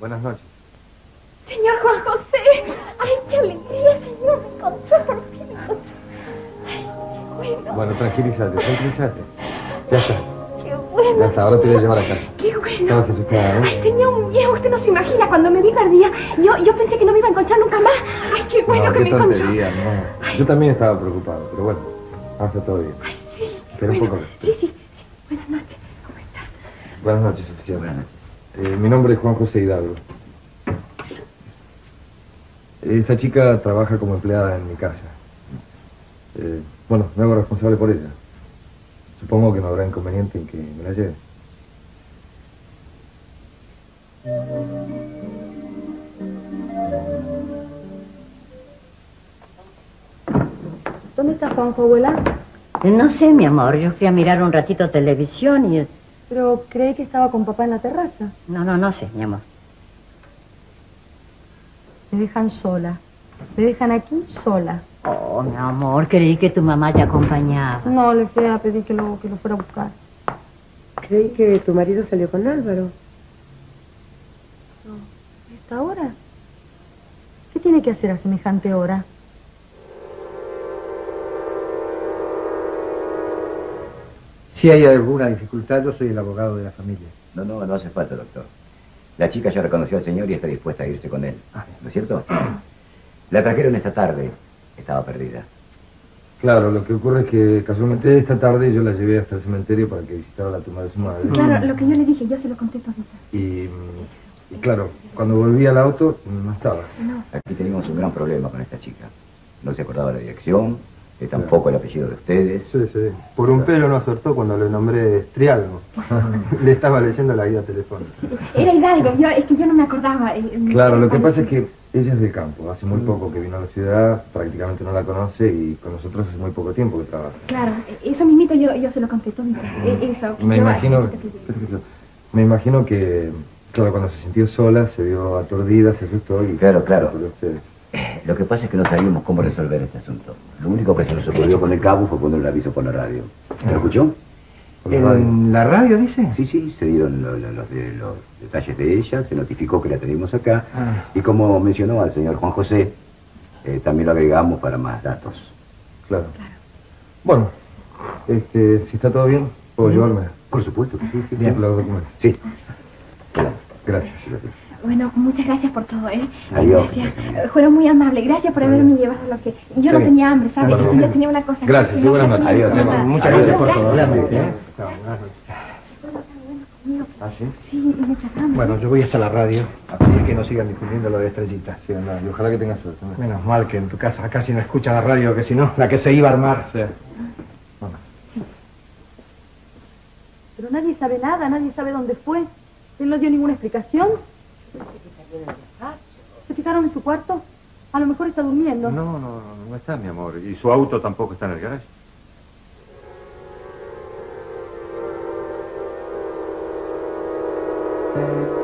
Buenas noches. Señor Juan José. Ay, qué alegría, señor. Me encontró, por fin me encontró. Ay, qué bueno. Bueno, tranquilízate, tranquilízate. Ya está. Qué bueno. Ya está, ahora te voy a llevar a casa. Qué bueno. Estabas asustada, Ay, ¿eh? tenía un miedo, usted no se imagina. Cuando me vi perdida, yo, yo pensé que no me iba a encontrar nunca más. Ay, qué bueno no, que qué me encontró. tontería, no. Yo también estaba preocupado, pero bueno, ahora está todo bien. Ay, sí. Espera un bueno, poco. Sí, sí, sí. Buenas noches. ¿Cómo está? Buenas noches, oficial. Eh, mi nombre es Juan José Hidalgo. Esta chica trabaja como empleada en mi casa. Eh, bueno, me hago responsable por ella. Supongo que no habrá inconveniente en que me la lleve. ¿Dónde está Juanjo, abuela? No sé, mi amor, yo fui a mirar un ratito televisión y... Pero creí que estaba con papá en la terraza. No, no, no sé, mi amor. Me dejan sola. Me dejan aquí sola. Oh, mi amor, creí que tu mamá te acompañaba. No, le fui a pedir que lo, que lo fuera a buscar. Creí que tu marido salió con Álvaro. ¿A esta hora? ¿Qué tiene que hacer a semejante hora? Si hay alguna dificultad, yo soy el abogado de la familia. No, no, no hace falta, doctor. La chica ya reconoció al señor y está dispuesta a irse con él. ¿No es cierto? La trajeron esta tarde. Estaba perdida. Claro, lo que ocurre es que casualmente esta tarde yo la llevé hasta el cementerio para que visitara la tumba de su madre. Claro, lo que yo le dije, yo se lo conté todito. Y, y claro, cuando volví al auto no estaba. Aquí teníamos un gran problema con esta chica. No se acordaba la dirección, eh, tampoco el apellido de ustedes. Sí, sí. Por un pelo no acertó cuando le nombré Trialgo. le estaba leyendo la guía telefónica. Era Hidalgo, yo, es que yo no me acordaba. eh, Claro, lo que pasa es que ella es del campo. Hace muy poco que vino a la ciudad, prácticamente no la conoce y con nosotros hace muy poco tiempo que trabaja. Claro, eh, eso mismito yo, yo se lo conté todito. Eh, Eso. Me yo- imagino, me imagino que, claro, cuando se sintió sola, se vio aturdida, se asustó y... Claro, claro. Lo que pasa es que no sabíamos cómo resolver este asunto. Lo único que se nos ocurrió con el cabo fue poner un aviso por la radio. ¿Lo escuchó? ¿En la radio, dice? Sí, sí, se dieron lo- lo- los, de- los detalles de ella, se notificó que la tenemos acá. Ah. Y como mencionó al señor Juan José, eh, también lo agregamos para más datos. Claro. Bueno, este, si está todo bien, ¿puedo llevarme? Por supuesto que sí. sí. Bien, los documentos. Sí. Gracias. Bueno, muchas gracias por todo, ¿eh? Adiós. Gracias. Fueron muy amables. Gracias por haberme llevado lo que... Yo no tenía hambre, ¿sabes? Yo tenía una cosa... Gracias, que no buenas noches. nada. Adiós, Muchas Adiós, gracias por todo. gracias. ¿Ah, sí? Sí, muchas gracias. Bueno, yo voy hasta la radio, así que no sigan difundiendo lo de estrellitas. Sí, anda, y ojalá que tenga suerte. ¿no? Menos mal que en tu casa casi no escucha la radio, que si no, la que se iba a armar. Pero nadie sabe nada, nadie sabe dónde fue. Él no dio ninguna explicación. ¿Se fijaron en su cuarto? A lo mejor está durmiendo. No, no, no, no está, mi amor. Y su auto tampoco está en el garaje. ¿Cómo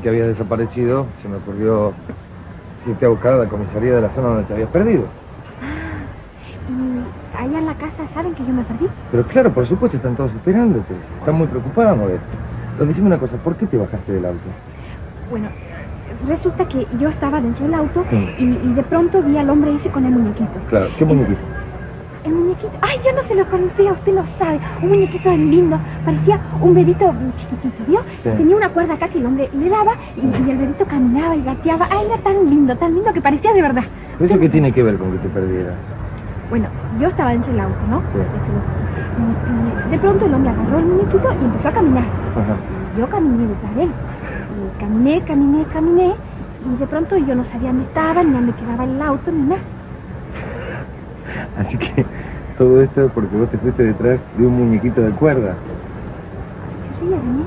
que habías desaparecido, se me ocurrió irte a buscar a la comisaría de la zona donde te habías perdido. Y allá en la casa saben que yo me perdí. Pero claro, por supuesto, están todos esperándote. Están muy preocupados, ¿no ves? Pero decime una cosa, ¿por qué te bajaste del auto? Bueno, resulta que yo estaba dentro del auto Sí. y, y de pronto vi al hombre ese con el muñequito. Claro, ¿qué muñequito? El muñequito, ay, yo no se lo conté, usted no sabe. Un muñequito lindo, parecía un bebito chiquitito, ¿vio? Sí. Tenía una cuerda acá que el hombre le daba y, y el bebito caminaba y gateaba. Ay, era tan lindo, tan lindo que parecía de verdad. ¿Eso qué tiene que ver con que te perdieras? Bueno, yo estaba dentro del auto, ¿no? Sí. Y, y de pronto el hombre agarró el muñequito y empezó a caminar. Ajá. Yo caminé detrás de él. Y caminé, caminé, caminé. Y de pronto yo no sabía dónde estaba, ni dónde quedaba el auto, ni nada. Así que todo esto es porque vos te fuiste detrás de un muñequito de cuerda. ¿Se ríe de mí?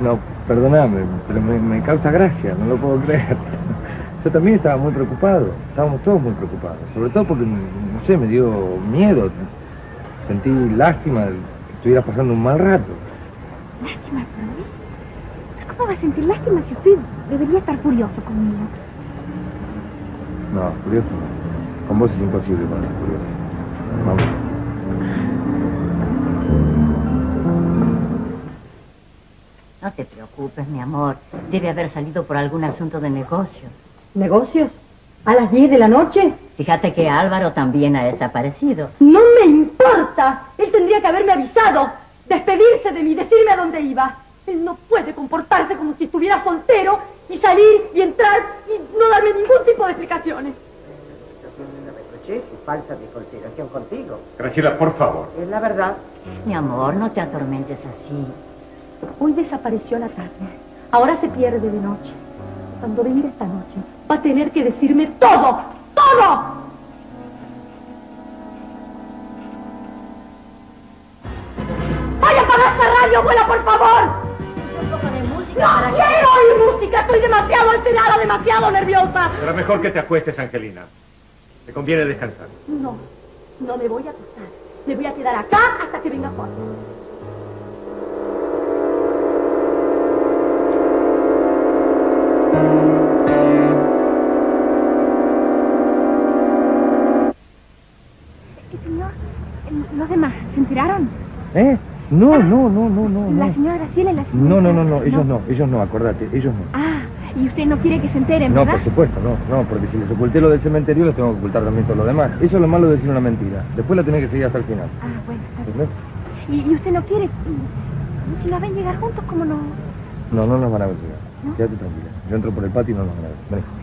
No, no, perdóname, pero me, me causa gracia, no lo puedo creer. Yo también estaba muy preocupado, estábamos todos muy preocupados, sobre todo porque, no sé, me dio miedo, sentí lástima estuvieras pasando un mal rato. Lástima por mí. ¿Cómo va a sentir lástima si usted debería estar furioso conmigo? No, furioso no. Con vos es imposible ponerse furioso. Vamos. No te preocupes, mi amor. Debe haber salido por algún asunto de negocio. ¿Negocios? ¿A las 10 de la noche? Fíjate que Álvaro también ha desaparecido. No me importa. Él tendría que haberme avisado, despedirse de mí, decirme a dónde iba. Él no puede comportarse como si estuviera soltero y salir y entrar y no darme ningún tipo de explicaciones. Reproché su falta de consideración contigo. Graciela, por favor. Es la verdad. Mi amor, no te atormentes así. Hoy desapareció la tarde. Ahora se pierde de noche. Cuando venga esta noche, va a tener que decirme todo, todo. ¡Vaya a apagar esa radio, abuela, por favor! Un poco de música ¡No para que- quiero oír música! Estoy demasiado alterada, demasiado nerviosa. Será mejor que te acuestes, Angelina. Te conviene descansar. No, no me voy a acostar. Me voy a quedar acá hasta que venga Juan. ¿Qué señor? ¿Los demás se enteraron? ¿Eh? No, no, no, no, no. La señora Graciela y la señora... no, no, no, no, ellos no, ellos no, acordate, ellos no. Ah, y usted no quiere que se enteren, No, ¿verdad? por supuesto, no, no, porque si les oculté lo del cementerio, les tengo que ocultar también todo lo demás. Eso es lo malo de decir una mentira. Después la tenés que seguir hasta el final. Ah, bueno, está bien. ¿Entendés? ¿Y, y usted no quiere... Si nos ven llegar juntos, ¿cómo no...? No, no nos van a ver llegar. ¿No? Quédate tranquila. Yo entro por el patio y no nos van a ver.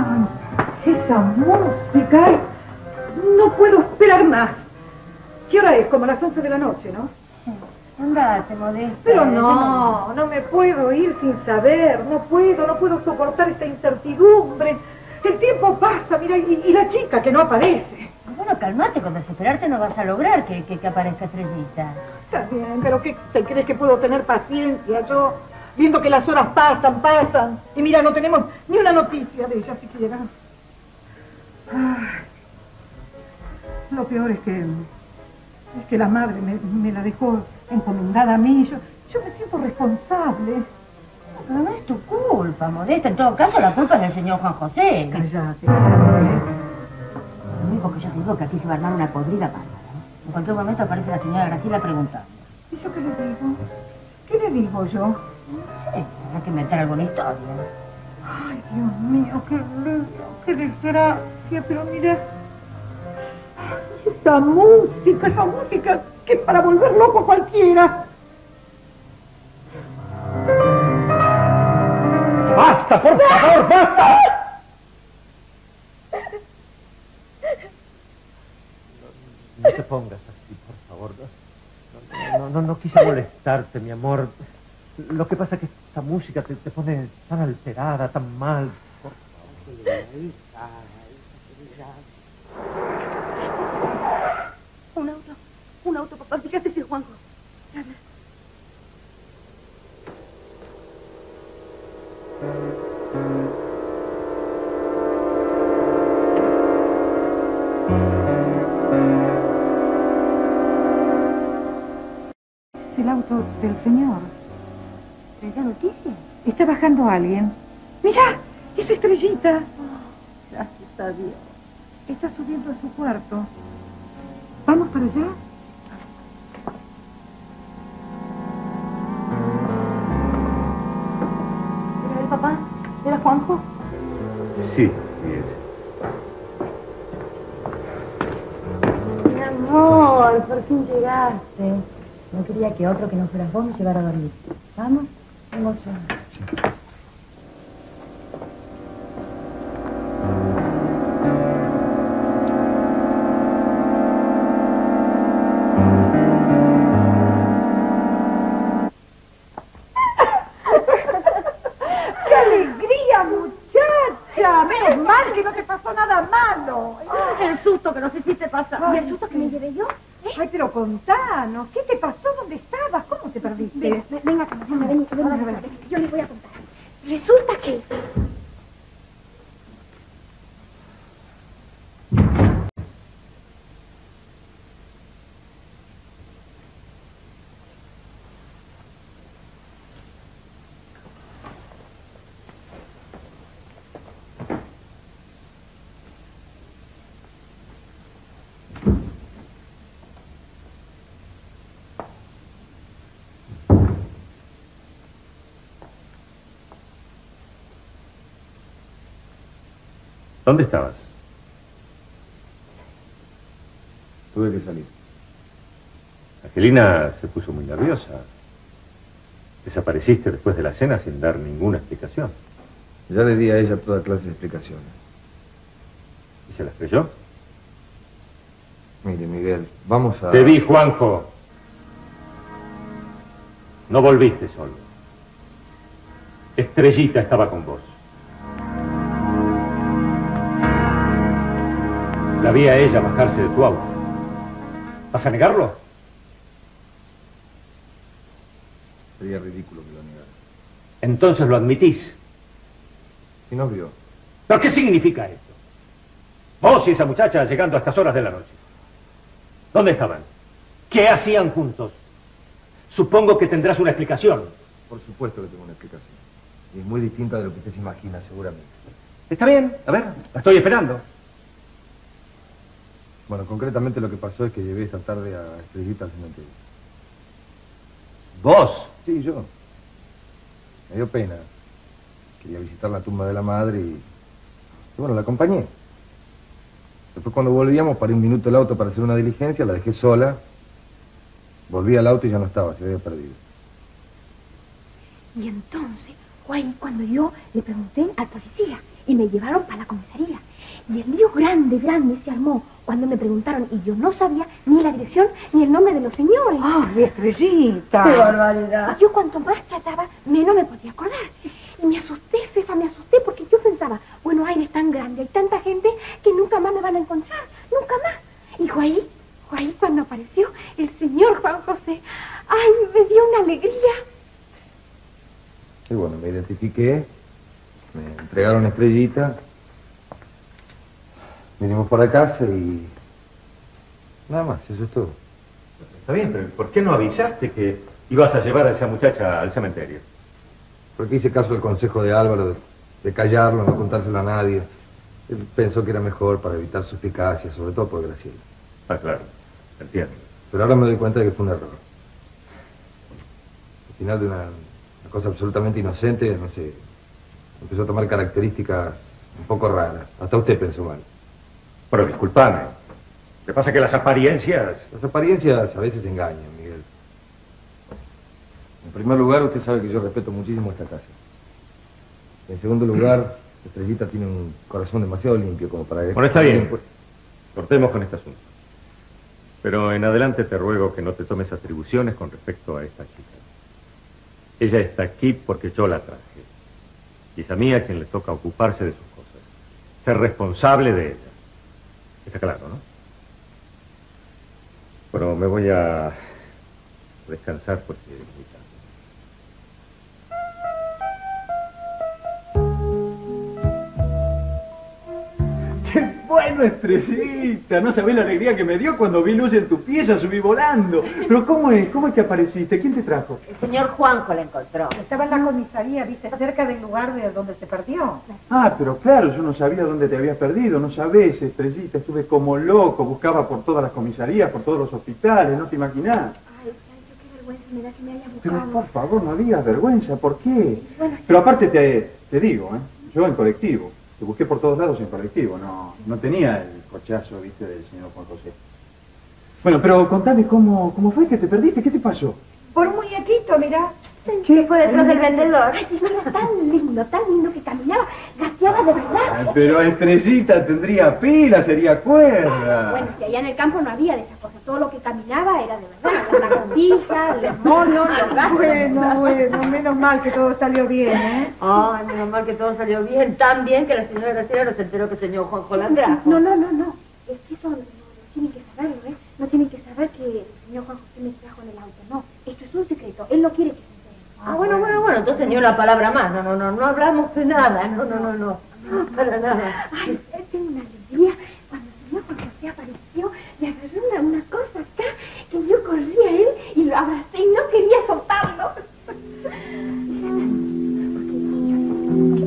¡Ah! ¡Esa música! No puedo esperar más. ¿Qué hora es? Como las 11 de la noche, ¿no? Andate, Modesta. Pero no, no me puedo ir sin saber. No puedo, no puedo soportar esta incertidumbre. El tiempo pasa, mira, y, y la chica que no aparece. Bueno, calmate, con desesperarte no vas a lograr que, que, que aparezca Estrellita. Está bien, pero ¿qué te crees que puedo tener paciencia yo? Viendo que las horas pasan, pasan. Y mira, no tenemos ni una noticia de ella siquiera. Ay, lo peor es que es que la madre me, me la dejó encomendada a mí. Yo, yo me siento responsable. Pero no es tu culpa, Modesta. En todo caso, la culpa es del señor Juan José. Cállate, cállate. Lo único que yo digo es que aquí se va a armar una podrida bárbara. ¿eh? En cualquier momento aparece la señora Graciela preguntando. ¿Y yo qué le digo? ¿Qué le digo yo? Sí, habrá que inventar alguna historia. Ay, Dios mío, qué lío, qué desgracia, pero mira. Esa música, esa música que es para volver loco a cualquiera. ¡Basta, por favor, basta! No te pongas así, por favor. No, no, no, no quise molestarte, mi amor. Lo que pasa es que esta música te, te pone tan alterada, tan mal. Por Un auto, un auto, papá, fíjate si es Juanjo. Es el auto del señor. Alguien. Mira, es estrellita. Gracias a Dios. Está subiendo a su cuarto. ¿Vamos para allá? ¿Era el papá? ¿Era Juanjo? Sí, sí es. Mi amor, por fin llegaste. No quería que otro que no fueras vos me llevara a dormir. ¿Vamos? Tengo sueño. Contanos, ¿qué te pasó? ¿Dónde estabas? ¿Cómo te perdiste? Venga, venga, acá, venga, ven, ven, ven, ven, yo les voy a contar. Resulta que... ¿Dónde estabas? Tuve que salir. Angelina se puso muy nerviosa. Desapareciste después de la cena sin dar ninguna explicación. Ya le di a ella toda clase de explicaciones. ¿Y se las creyó? Mire, Miguel, vamos a... Te vi, Juanjo. No volviste solo. Estrellita estaba con vos. La vi a ella bajarse de tu auto. ¿Vas a negarlo? Sería ridículo que lo negara. Entonces lo admitís. Y nos vio. ¿Pero qué significa esto? Vos y esa muchacha llegando a estas horas de la noche. ¿Dónde estaban? ¿Qué hacían juntos? Supongo que tendrás una explicación. Por supuesto que tengo una explicación. Y es muy distinta de lo que usted se imagina, seguramente. Está bien, a ver, la estoy esperando. Bueno, concretamente lo que pasó es que llevé esta tarde a Estrellita al cementerio. ¿Vos? Sí, yo. Me dio pena. Quería visitar la tumba de la madre y... y bueno, la acompañé. Después cuando volvíamos paré un minuto el auto para hacer una diligencia, la dejé sola. Volví al auto y ya no estaba, se había perdido. Y entonces ahí cuando yo le pregunté al policía y me llevaron para la comisaría. Y el lío grande, grande se armó cuando me preguntaron y yo no sabía ni la dirección ni el nombre de los señores. ¡Ay, estrellita! ¡Qué barbaridad! Yo cuanto más trataba, menos me podía acordar. Y me asusté, Fefa, me asusté porque yo pensaba, Buenos Aires es tan grande, hay tanta gente que nunca más me van a encontrar, nunca más. Y fue ahí, fue ahí cuando apareció el señor Juan José. ¡Ay, me dio una alegría! Y bueno, me identifiqué, me entregaron estrellita, vinimos para casa y... Nada más, eso es todo. Está bien, pero ¿por qué no avisaste que ibas a llevar a esa muchacha al cementerio? Porque hice caso del consejo de Álvaro de, de callarlo, no contárselo a nadie. Él pensó que era mejor para evitar suspicacias, sobre todo por Graciela. Ah, claro, entiendo. Pero ahora me doy cuenta de que fue un error. Al final de una, una cosa absolutamente inocente, no sé, empezó a tomar características un poco raras. Hasta usted pensó mal. Pero discúlpame. Lo que pasa que las apariencias... Las apariencias a veces engañan, Miguel. En primer lugar, usted sabe que yo respeto muchísimo esta casa. En segundo lugar, Estrellita tiene un corazón demasiado limpio como para... Bueno, está bien. Cortemos con este asunto. Pero en adelante te ruego que no te tomes atribuciones con respecto a esta chica. Ella está aquí porque yo la traje. Es a mí a quien le toca ocuparse de sus cosas. Ser responsable de ella. Está claro, ¿no? Bueno, me voy a descansar porque. Bueno, Estrellita! No sabés la alegría que me dio cuando vi luz en tu pieza, subí volando. Pero ¿cómo es? ¿Cómo es que apareciste? ¿Quién te trajo? El señor Juanjo la encontró. Estaba en la comisaría, viste, cerca del lugar de donde se perdió. Ah, pero claro, yo no sabía dónde te habías perdido, no sabés, Estrellita. Estuve como loco, buscaba por todas las comisarías, por todos los hospitales, no te imaginás. Ay, Sancho, qué vergüenza me da que me haya Pero por favor, no digas vergüenza, ¿por qué? Bueno, Pero aparte te, te digo, ¿eh? yo en colectivo, te busqué por todos lados en colectivo, no, no tenía el cochazo, viste, del señor Juan José. Bueno, pero contame cómo, cómo fue que te perdiste, ¿qué te pasó? Por un muñequito, mira. ¿Qué fue detrás del vendedor? Ay, era tan lindo, tan lindo que caminaba, gateaba de verdad. pero Estrellita tendría pila, sería cuerda. Bueno, si allá en el campo no había de esas cosas, todo lo que caminaba era de verdad. La cobija, los monos, los gatos. Bueno, bueno, menos mal que todo salió bien, ¿eh? Ay, menos mal que todo salió bien, tan bien que la señora Graciela no se enteró que el señor Juanjo la trajo. No, no, no, no. Es que esto no, no tienen que saberlo, ¿eh? No tienen que saber que el señor Juan José me trajo en el auto, no. Esto es un secreto. Él no quiere que. Ah, bueno, bueno, bueno, entonces ni una palabra más. No, no, no, no hablamos de nada. No, no, no, no. Para nada. Ay, tengo una alegría. Cuando el señor Juan apareció, le agarré una, una cosa acá que yo corrí a él y lo abracé y no quería soltarlo.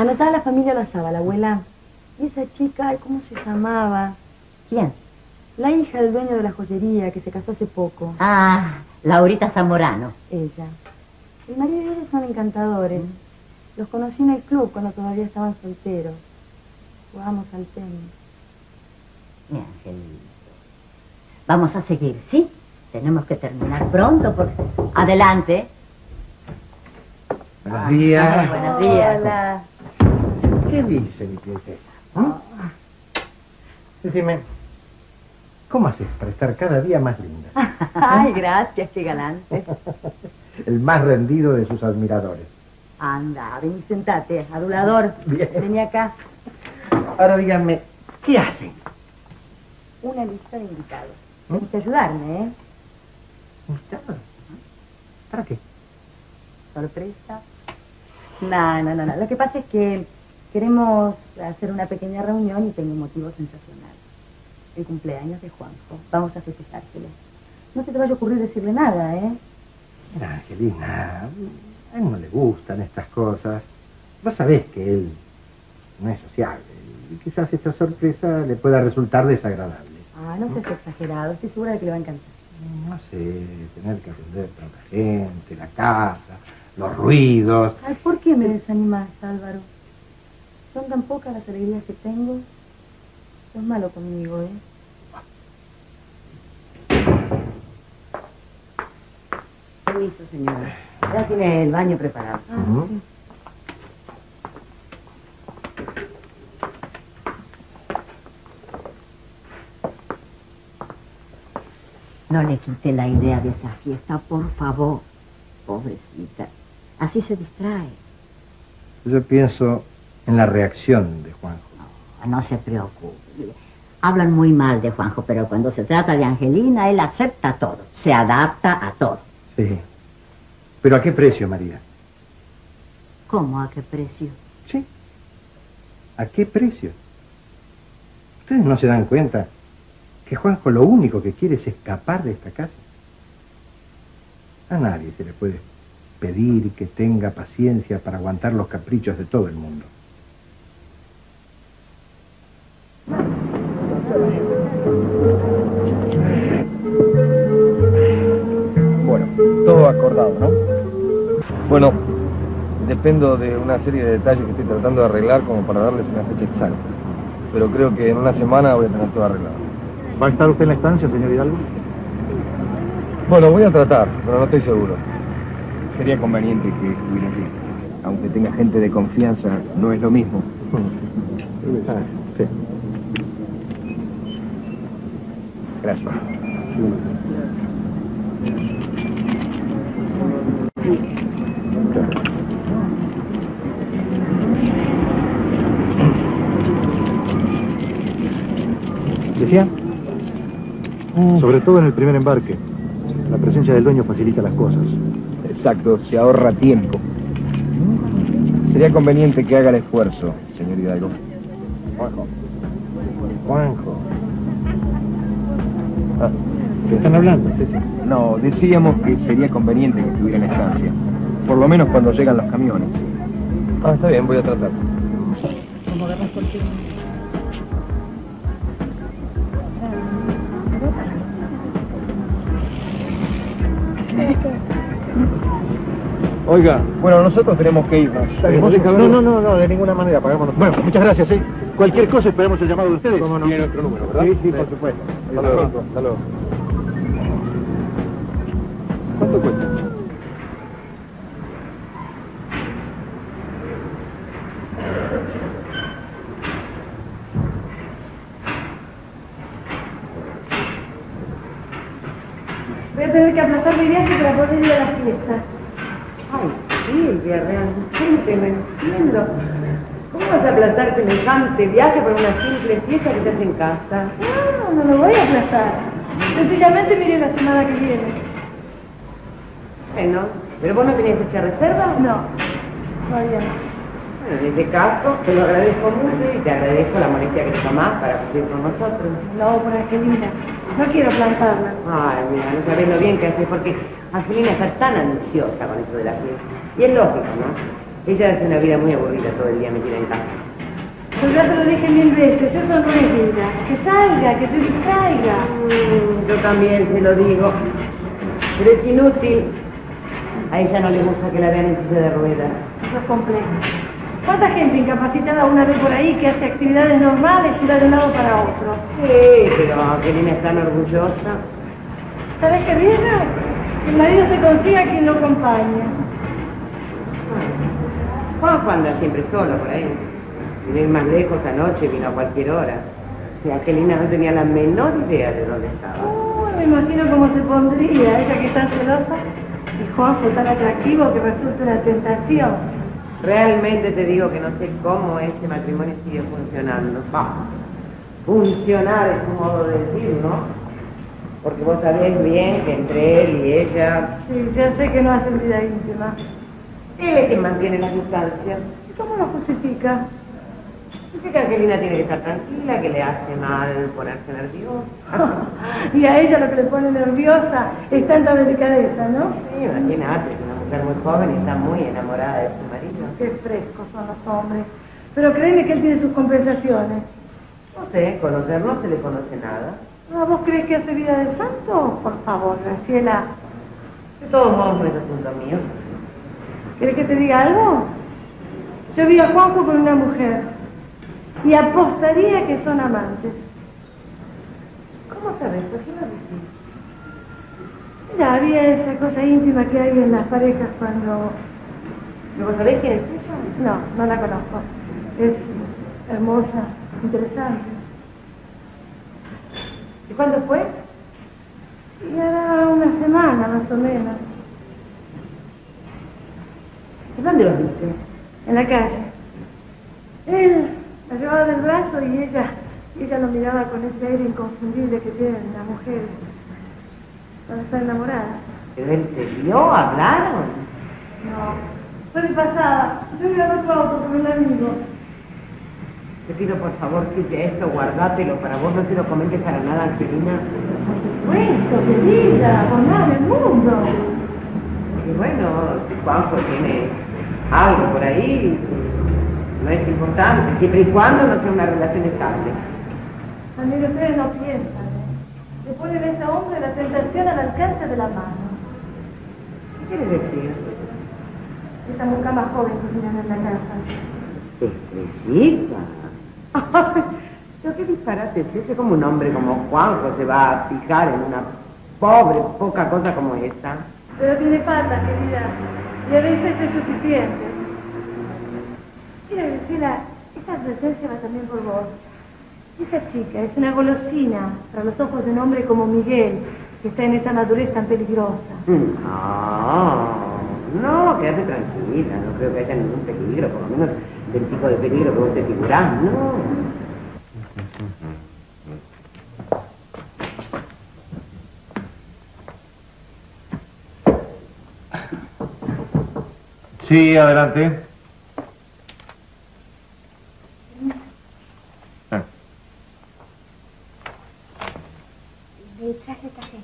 Anotaba la familia Lazaba, la abuela. Y esa chica, ¿cómo se llamaba? ¿Quién? La hija del dueño de la joyería que se casó hace poco. Ah, Laurita Zamorano. Ella. El marido y ella son encantadores. Los conocí en el club cuando todavía estaban solteros. Jugábamos al tenis. Mi angelito. Vamos a seguir, ¿sí? Tenemos que terminar pronto porque... Adelante. Buenos días. Ah, buenos días. Hola. ¿Qué dice mi princesa? ¿Mm? Decime, ¿cómo haces para estar cada día más linda? Ay, gracias, qué galante. El más rendido de sus admiradores. Anda, ven y sentate, adulador. Bien. Vení acá. Ahora díganme, ¿qué hacen? Una lista de invitados. Tienes que ayudarme, ¿eh? ¿Para qué? Sorpresa. No, no, no, no. Lo que pasa es que queremos hacer una pequeña reunión y tengo un motivo sensacional. El cumpleaños de Juanjo. Vamos a festejárselo. No se te vaya a ocurrir decirle nada, ¿eh? Mira, Angelina, a él no le gustan estas cosas. Vos sabés que él no es sociable y quizás esta sorpresa le pueda resultar desagradable. Ah, no seas exagerado. Estoy segura de que le va a encantar. No sé, tener que atender a tanta gente, la casa, los ruidos. Ay, ¿por qué me desanimas, Álvaro? Son tan pocas las alegrías que tengo. Sos malo conmigo, ¿eh? Permiso, señora. Ya tiene el baño preparado. Ujú. No le quite la idea de esa fiesta, por favor. Pobrecita. Así se distrae. Yo pienso en la reacción de Juanjo. No se preocupe. Hablan muy mal de Juanjo, pero cuando se trata de Angelina, él acepta todo. Se adapta a todo. Sí. ¿Pero a qué precio, María? ¿Cómo? ¿A qué precio? Sí. ¿A qué precio? ¿Ustedes no se dan cuenta que Juanjo lo único que quiere es escapar de esta casa? A nadie se le puede pedir que tenga paciencia para aguantar los caprichos de todo el mundo. Bueno, todo acordado, ¿no? Bueno, dependo de una serie de detalles que estoy tratando de arreglar como para darles una fecha exacta. Pero creo que en una semana voy a tener todo arreglado. ¿Va a estar usted en la estancia, señor Hidalgo? Bueno, voy a tratar, pero no estoy seguro. Sería conveniente que estuviera así. Aunque tenga gente de confianza, no es lo mismo. Ah, sí. Gracias. ¿Decía? Sobre todo en el primer embarque. La presencia del dueño facilita las cosas. Exacto, se ahorra tiempo. Sería conveniente que haga el esfuerzo, señor Hidalgo. Juanjo. Juanjo. ¿Qué están hablando? Sí, sí. No, decíamos que sería conveniente que estuviera en la estancia. Por lo menos cuando llegan los camiones. Ah, está bien, voy a tratar. Como agarras cualquier... Oiga, bueno, nosotros tenemos que irnos. No, no, no, no, de ninguna manera, pagámonos. Bueno, muchas gracias, ¿eh? Cualquier cosa esperamos el llamado de ustedes. ¿Cómo no? Tiene nuestro número, ¿verdad? Sí, sí, por supuesto. Hasta luego. Hasta luego. ¿Cuánto cuesta? a tener que aplazar mi viaje para poder ir a las fiestas. Silvia, realmente no entiendo. ¿Cómo vas a aplazar semejante viaje por una simple fiesta que estás en casa? No, no lo voy a aplazar. Sencillamente miré la semana que viene. Bueno, ¿pero vos no tenías hecha reserva? No, todavía no. Bueno, en ese caso, te lo agradezco mucho y te agradezco la molestia que te tomás para cumplir con nosotros. No, por Angelina. No quiero plantarla. Ay, mira, no sabés lo bien que haces, porque Angelina está tan ansiosa con eso de la fiesta. Y es lógico, ¿no? Ella hace una vida muy aburrida todo el día metida en casa. Pero ya te lo dije mil veces, eso no es vida. Que salga, que se distraiga. Mm, yo también se lo digo. Pero es inútil. A ella no le gusta que la vean en silla de ruedas. Eso es complejo. ¿Cuánta gente incapacitada una vez por ahí que hace actividades normales y va de un lado para otro? Sí, pero Angelina es tan orgullosa. ¿Sabes qué? Que el marido se consiga quien lo acompañe. Juanjo anda siempre solo por ahí. Ir más lejos anoche vino a cualquier hora. Y Angelina no tenía la menor idea de dónde estaba. Uy, me imagino cómo se pondría ella que está celosa y Juanjo tan atractivo que resulta una tentación. Realmente te digo que no sé cómo este matrimonio sigue funcionando. Va. Funcionar es un modo de decir, ¿no? Porque vos sabés bien que entre él y ella, Sí, ya sé que no hacen vida íntima. Él es quien mantiene las distancias. ¿Y cómo lo justifica? Dice que Angelina tiene que estar tranquila, que le hace mal ponerse nerviosa. y a ella lo que le pone nerviosa es tanta delicadeza, ¿no? Sí, imagínate, es una mujer muy joven y está muy enamorada de su marido. Qué frescos son los hombres. Pero créeme que él tiene sus compensaciones. No sé, conocer no se le conoce nada. ¿Ah, ¿Vos crees que hace vida de santo? Por favor, Graciela. De todos modos no es asunto mío. ¿Querés que te diga algo? Yo vi a Juanjo con una mujer y apostaría que son amantes. ¿Cómo sabes? ¿Por qué lo decís? Mira, había esa cosa íntima que hay en las parejas cuando... ¿Vos sabés quién es ella? No, no la conozco. Es hermosa, interesante. ¿Y cuándo fue? Y era una semana más o menos, ¿Y dónde los viste? en la calle. Él la llevaba del brazo y ella, ella lo miraba con ese aire inconfundible que tienen las mujeres cuando están enamoradas. ¿Pero él te vio? ¿Hablaron? No, fue pasada. Yo iba al otro auto con un amigo. Te pido por favor, Silvia, esto guardátelo para vos, no se lo comentes para nada, Angelina. Supuesto, querida, con nada en el mundo. Y bueno, Juanjo tiene algo por ahí, no es importante, siempre y cuando no sea una relación estable. A mí ustedes no piensan. ¿eh? Le ponen a ese hombre la tentación al alcance de la mano. ¿Qué quieres decir? Esa mujer más joven que tienen en la casa. Estrellita. Pero qué disparate es ese, como un hombre como Juanjo se va a fijar en una pobre, poca cosa como esta. Pero tiene patas, querida. Y a veces es suficiente. Mira, Lucila, esta advertencia va también por vos. Esa chica es una golosina para los ojos de un hombre como Miguel, que está en esa madurez tan peligrosa. No, no, quédate tranquila, no creo que haya ningún peligro, por lo menos del tipo de peligro que vos te figurás, no. Sí, adelante. Ah, Le traje café.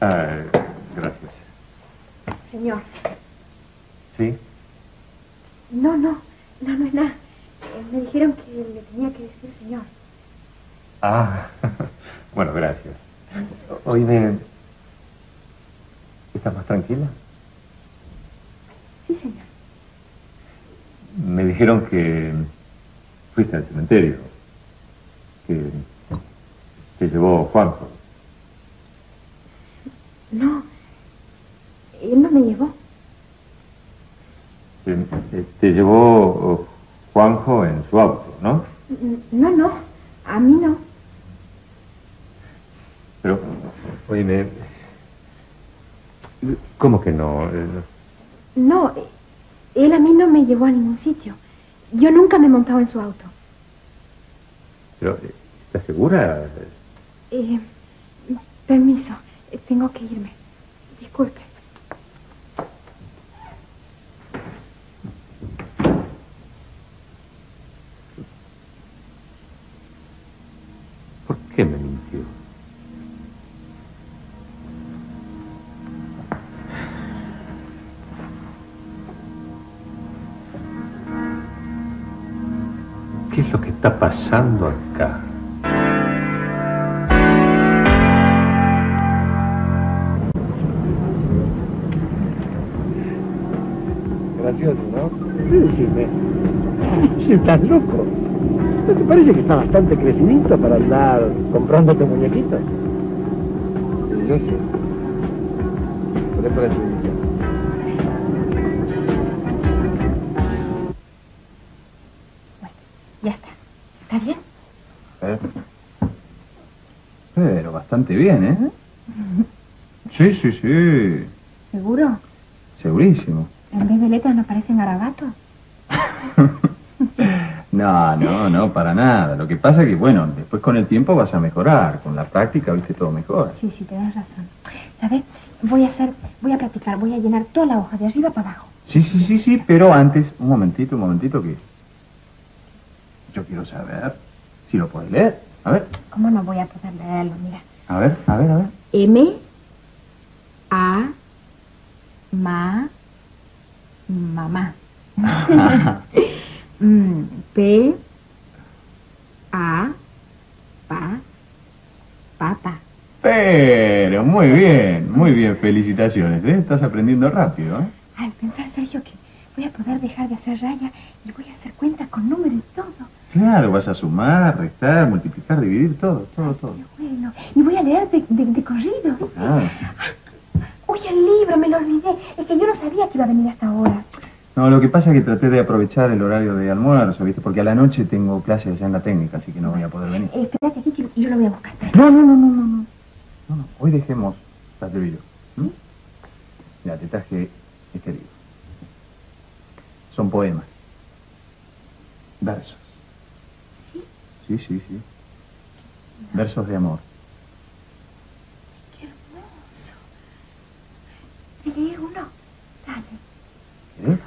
ah, gracias. Señor. ¿Sí? No, no, no, no es nada. Eh, me dijeron que le tenía que decir señor. Ah, bueno, gracias. O- Oíme, ¿estás más tranquila? Sí, señor. Me dijeron que fuiste al cementerio, que te llevó Juanjo. No, él no me llevó. Que, eh, Te llevó oh, Juanjo en su auto, ¿no? No, no, a mí no. Pero, oíme, ¿Cómo que no? Eh, No, eh, él a mí no me llevó a ningún sitio. Yo nunca me he montado en su auto. pero, ¿Estás segura? Eh, permiso, eh, tengo que irme. Disculpe. Está pasando acá? Gracioso, ¿no? Decime, si estás loco. ¿No te parece que está bastante crecidito para andar comprándote muñequitos? Sí, yo sé. Pero es para. Ya está. ¿Está bien? Eh. Pero bastante bien, ¿eh? Sí, sí, sí. ¿Seguro? Segurísimo. ¿En vez de letras no parecen garabatos? No, no, no, para nada. Lo que pasa es que, bueno, después con el tiempo vas a mejorar. Con la práctica, viste, todo mejora. Sí, sí, tienes razón. ¿Sabes? Voy a hacer, voy a practicar, voy a llenar toda la hoja de arriba para abajo. Sí, sí, sí, sí, pero antes, un momentito, un momentito que... Quiero saber si lo puedes leer. A ver, ¿Cómo no voy a poder leerlo? Mira. a ver, a ver, a ver. M A Ma Mamá. Mm, P A Pa Papa. Pero, muy bien, muy bien, felicitaciones, ¿eh? Estás aprendiendo rápido, ¿eh? Al pensar, Sergio, que voy a poder dejar de hacer raya y voy a hacer cuenta con números y todo. Claro, vas a sumar, restar, multiplicar, dividir, todo, todo, todo. Bueno, y voy a leer de, de, de corrido. ¿viste? Ah. Uy, el libro, me lo olvidé. Es que yo no sabía que iba a venir hasta ahora. No, lo que pasa es que traté de aprovechar el horario de almuerzo, ¿viste? Porque a la noche tengo clases allá en la técnica, así que no voy a poder venir. Eh, espérate aquí que yo lo voy a buscar. No, no, no, no, no, no. No, no, hoy dejemos las de video. ¿m? Mira, te traje este libro. Son poemas. Versos. Sí, sí, sí. Versos de amor. Qué hermoso. ¿Te lees uno? Dale. ¿Eh?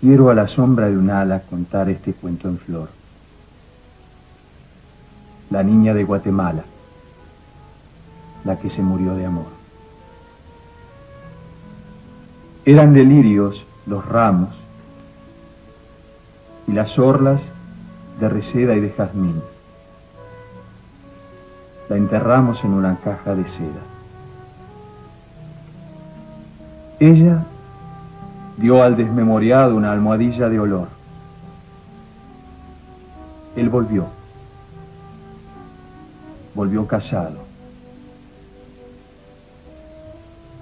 Quiero a la sombra de un ala contar este cuento en flor. La niña de Guatemala, la que se murió de amor. Eran delirios los ramos y las orlas de reseda y de jazmín. La enterramos en una caja de seda. Ella dio al desmemoriado una almohadilla de olor. Él volvió. Volvió casado.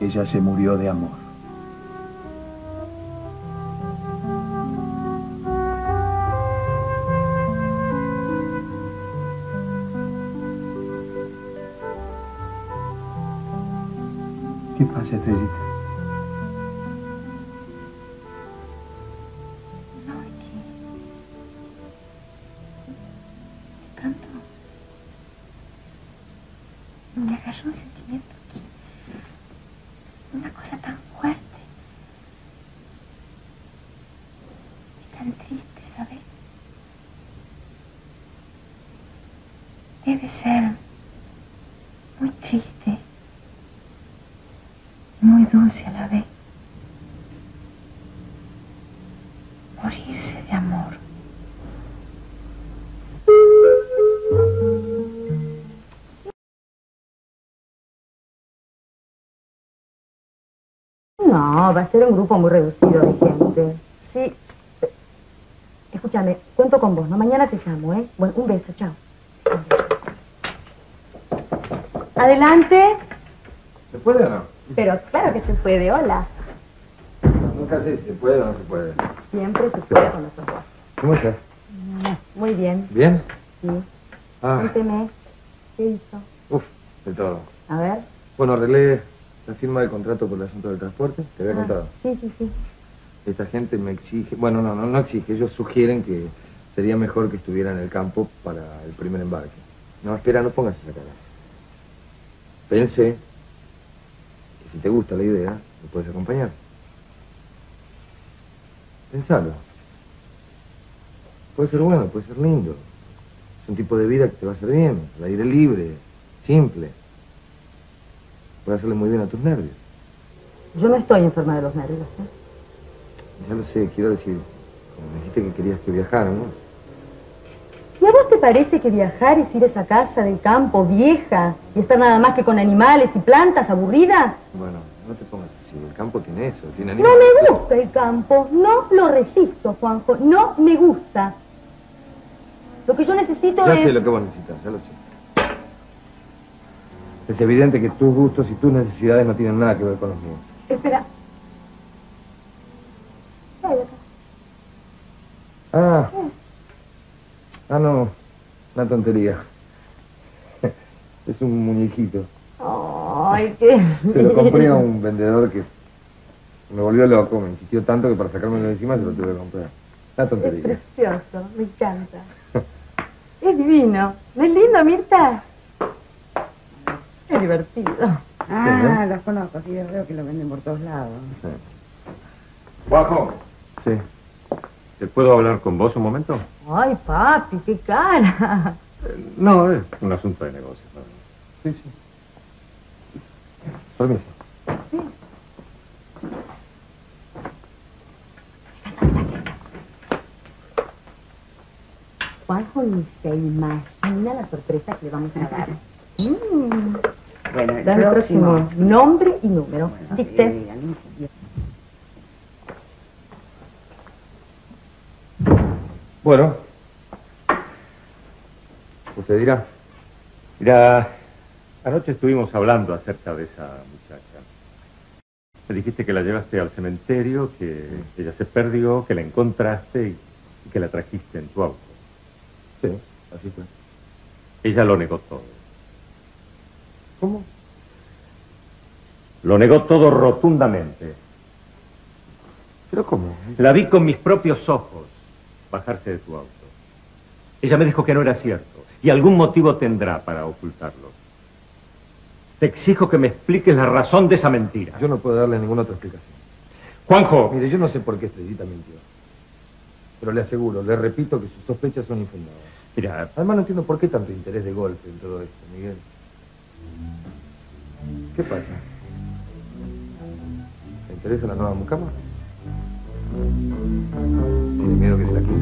Ella se murió de amor. ¿Qué pasa, Estrellita? Triste. Debe ser muy triste. Muy dulce a la vez. Morirse de amor. No, va a ser un grupo muy reducido de gente. Sí. Escúchame, cuento con vos, ¿no? Mañana te llamo, ¿eh? Bueno, un beso, chao. Adelante. ¿Se puede o no? Pero claro que se puede, hola. Nunca Fíjate si se puede o no se puede. Siempre se puede con los ojos. ¿Cómo estás? Muy bien. ¿Bien? Sí. Ah, Cuénteme, ¿qué hizo? uf, de todo. A ver. Bueno, arreglé la firma del contrato por el asunto del transporte. Te había Ah, contado. Sí, sí, sí. Esta gente me exige, bueno, no, no, no exige, ellos sugieren que sería mejor que estuviera en el campo para el primer embarque. No, espera, no pongas esa cara. Pensé que si te gusta la idea, me puedes acompañar. Pensalo. Puede ser bueno, puede ser lindo. Es un tipo de vida que te va a hacer bien, al aire libre, simple. Puede hacerle muy bien a tus nervios. Yo no estoy enferma de los nervios. ¿eh? Ya lo sé, quiero decir, como me dijiste que querías que viajáramos. ¿Y a vos te parece que viajar es ir a esa casa del campo vieja y estar nada más que con animales y plantas aburrida? Bueno, no te pongas así, el campo tiene eso, tiene No animales. me gusta el campo, no lo resisto, Juanjo, no me gusta. Lo que yo necesito Ya es... sé lo que vos necesitas, ya lo sé. Es evidente que tus gustos y tus necesidades no tienen nada que ver con los míos. Espera. Ay, acá. Ah. Ah, no. Una tontería. Es un muñequito. Ay, qué... Se lo compré a un vendedor que me volvió loco, me insistió tanto que para sacármelo de encima se lo tuve que comprar. Una Es tontería. precioso, me encanta. Es divino. ¿No es lindo, Mirta? Es divertido. Ah, los conozco, sí, yo veo que lo venden por todos lados. Juanjo. Sí. ¿Te puedo hablar con vos un momento? Ay, papi, qué cara. No, es un asunto de negocio. ¿no? Sí, sí. Permiso. Juanjo ni se imagina la sorpresa que le vamos a dar. Mm. Bueno, el Dame el próximo nombre y número. Bueno. sí, Alicia. Bueno. Usted dirá. Mira, anoche estuvimos hablando acerca de esa muchacha. Me dijiste que la llevaste al cementerio, que ella se perdió, que la encontraste y, y que la trajiste en tu auto. Sí, así fue. Ella lo negó todo. ¿Cómo? Lo negó todo rotundamente. ¿Pero cómo? La vi con mis propios ojos bajarse de tu auto. Ella me dijo que no era cierto y algún motivo tendrá para ocultarlo. Te exijo que me expliques la razón de esa mentira. Yo no puedo darle ninguna otra explicación. Juanjo, Mire, yo no sé por qué Estrellita mintió. Pero le aseguro, le repito que sus sospechas son infundadas. mira, Además no entiendo por qué tanto interés de golpe en todo esto, Miguel. ¿Qué pasa? ¿Te interesa la nueva mucama? ¿Tiene miedo que se la quite?